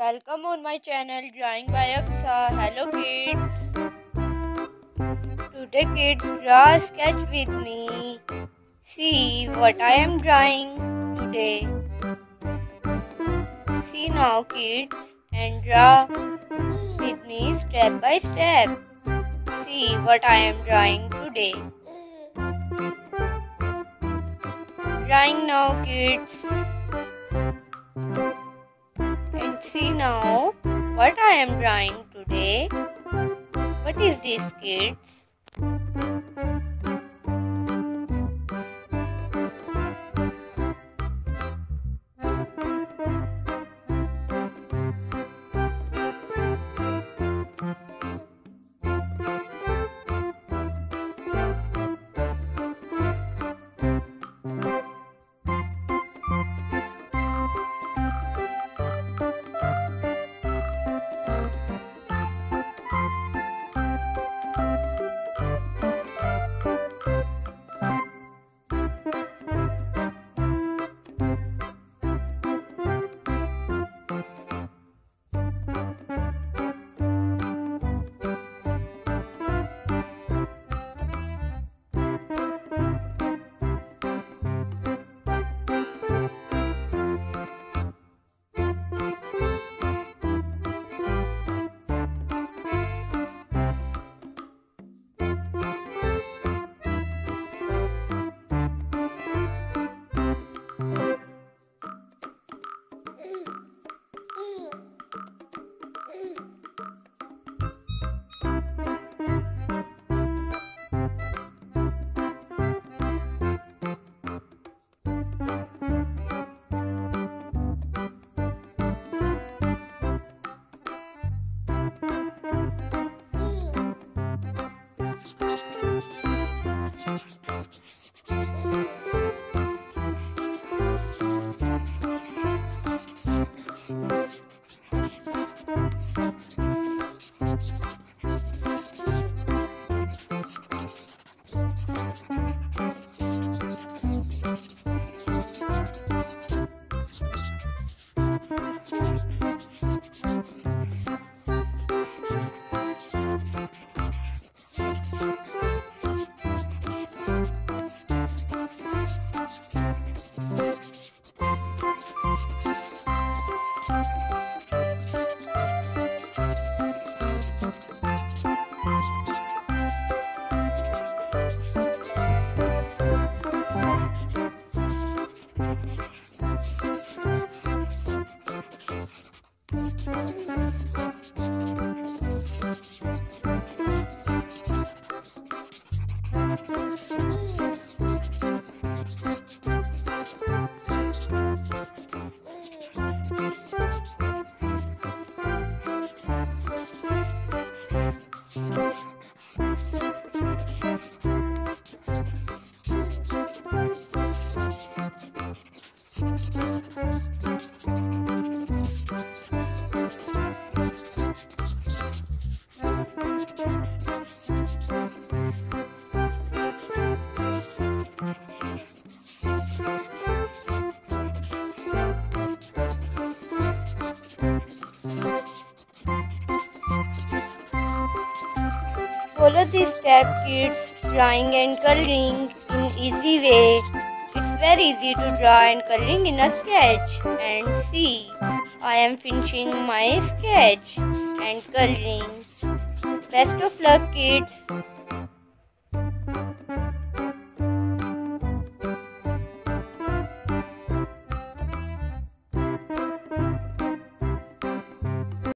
Welcome on my channel Drawing by Aqsa. Hello kids. Today kids draw a sketch with me. See what I am drawing today. See now kids and draw with me step by step. See what I am drawing today. Drawing now kids. What I am drawing today. What is this kids? フフフフ。This step kids drawing and coloring in easy way. It's very easy to draw and coloring in a sketch. And see, I am finishing my sketch and coloring. Best of luck kids.